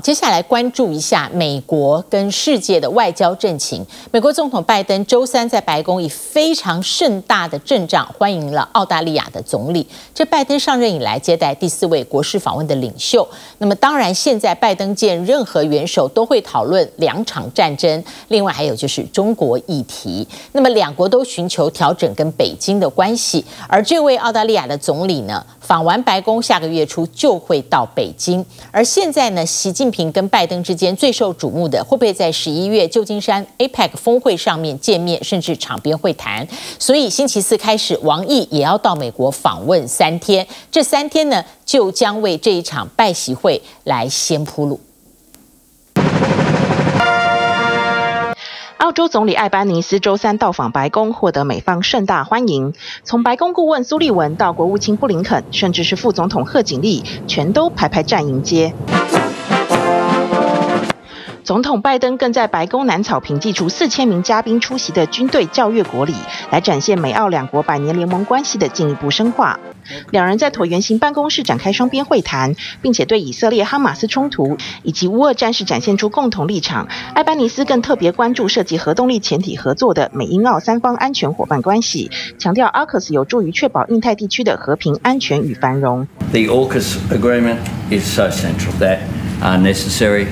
接下来关注一下美国跟世界的外交政情。美国总统拜登周三在白宫以非常盛大的阵仗欢迎了澳大利亚的总理。这拜登上任以来接待第四位国事访问的领袖。那么当然，现在拜登见任何元首都会讨论两场战争，另外还有就是中国议题。那么两国都寻求调整跟北京的关系。而这位澳大利亚的总理呢，访完白宫，下个月初就会到北京。而现在呢，习近平跟拜登之间最受瞩目的，会不会在十一月旧金山 APEC 峰会上面见面，甚至场边会谈？所以星期四开始，王毅也要到美国访问三天。这三天呢，就将为这一场拜习会来先铺路。澳洲总理艾班尼斯周三到访白宫，获得美方盛大欢迎。从白宫顾问苏利文到国务卿布林肯，甚至是副总统贺锦丽，全都排排站迎接。总统拜登更在白宫南草坪祭出四千名嘉宾出席的军队教阅国礼，来展现美澳两国百年联盟关系的进一步深化。两人在椭圆形办公室展开双边会谈，并且对以色列哈马斯冲突以及乌俄战事展现出共同立场。艾班尼斯更特别关注涉及核动力潜体合作的美英澳三方安全伙伴关系，强调 AUKUS 有助于确保印太地区的和平、安全与繁荣。The AUKUS agreement is so central that are necessary.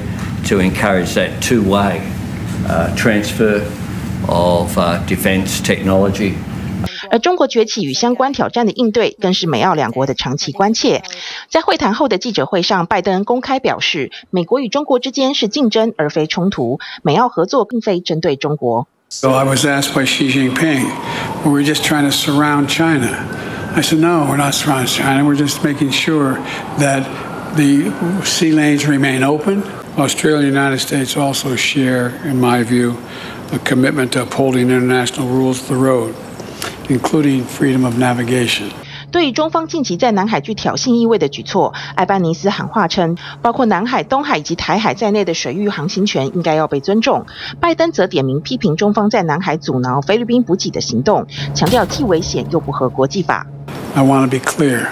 to encourage that two-way uh, transfer of uh, defence technology. 而中国崛起与相关挑战的应对，更是美澳两国的长期关切。在会谈后的记者会上，拜登公开表示，美国与中国之间是竞争而非冲突，美澳合作并非针对中国。So I was asked by Xi Jinping, "Were we just trying to surround China?" I said, "No, we're not surrounding China. We're just making sure that the sea lanes remain open." Australia and the United States also share, in my view, a commitment to upholding international rules of the road, including freedom of navigation. 对于中方近期在南海具挑衅意味的举措，艾班尼斯喊话称，包括南海、东海以及台海在内的水域航行权应该要被尊重。拜登则点名批评中方在南海阻挠菲律宾补给的行动，强调既危险又不合国际法。I want to be clear.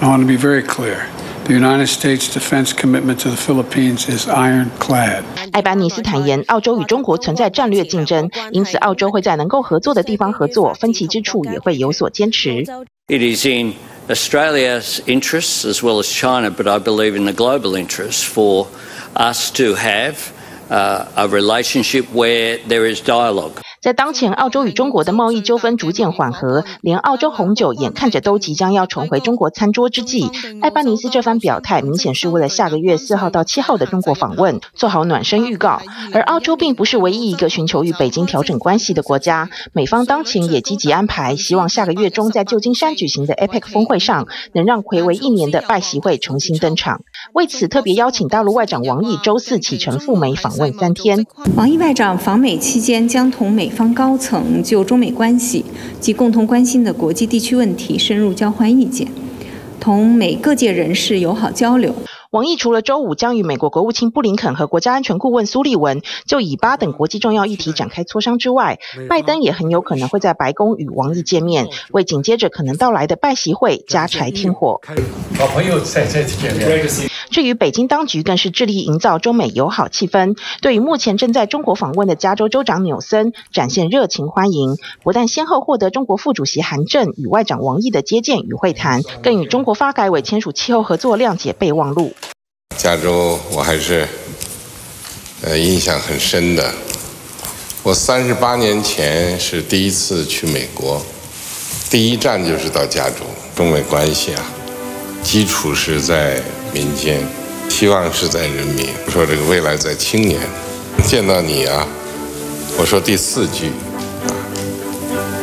I want to be very clear. The United States defense commitment to the Philippines is ironclad. 艾班尼斯坦言，澳洲与中国存在战略竞争，因此澳洲会在能够合作的地方合作，分歧之处也会有所坚持。It is in Australia's interests as well as China, but I believe in the global interests for us to have uh, a relationship where there is dialogue. 在当前澳洲与中国的贸易纠纷逐渐缓和，连澳洲红酒眼看着都即将要重回中国餐桌之际，艾巴尼斯这番表态明显是为了下个月四号到七号的中国访问做好暖身预告。而澳洲并不是唯一一个寻求与北京调整关系的国家，美方当前也积极安排，希望下个月中在旧金山举行的 APEC 峰会上，能让魁违一年的拜习会重新登场。为此，特别邀请大陆外长王毅周四启程赴美访问三天。王毅外长访美期间将同美。方高层就中美关系及共同关心的国际地区问题深入交换意见，同美各界人士友好交流。王毅除了周五将与美国国务卿布林肯和国家安全顾问苏利文就以巴等国际重要议题展开磋商之外，拜登也很有可能会在白宫与王毅见面，为紧接着可能到来的拜习会加柴添火。好朋友再再次见面。至于北京当局，更是致力营造中美友好气氛，对于目前正在中国访问的加州州长纽森展现热情欢迎，不但先后获得中国副主席韩正与外长王毅的接见与会谈，更与中国发改委签署气候合作谅解备忘录。加州我还是呃印象很深的，我三十八年前是第一次去美国，第一站就是到加州。中美关系啊，基础是在民间，希望是在人民。我说这个未来在青年，见到你啊，我说第四句啊，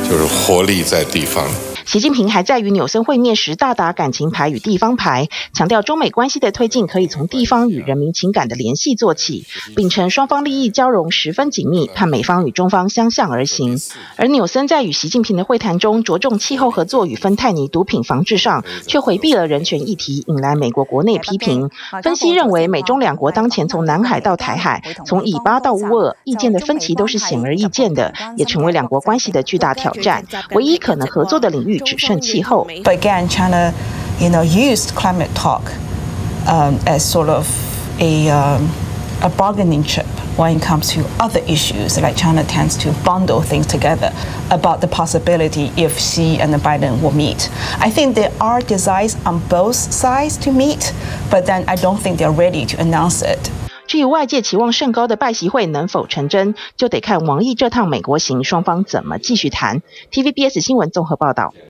就是活力在地方。习近平还在与纽森会面时大打感情牌与地方牌，强调中美关系的推进可以从地方与人民情感的联系做起，并称双方利益交融十分紧密，盼美方与中方相向而行。而纽森在与习近平的会谈中着重气候合作与芬太尼毒品防治上，却回避了人权议题，引来美国国内批评。分析认为，美中两国当前从南海到台海，从以巴到乌俄，意见的分歧都是显而易见的，也成为两国关系的巨大挑战。唯一可能合作的领域。只剩气候。But again, China, you know, used climate talk um, as sort of a um, a bargaining chip when it comes to other issues, like China tends to bundle things together about the possibility if Xi and Biden will meet. I think there are desires on both sides to meet, but then I don't think they're ready to announce it. 至于外界期望甚高的拜习会能否成真，就得看王毅这趟美国行双方怎么继续谈。TVBS 新闻综合报道。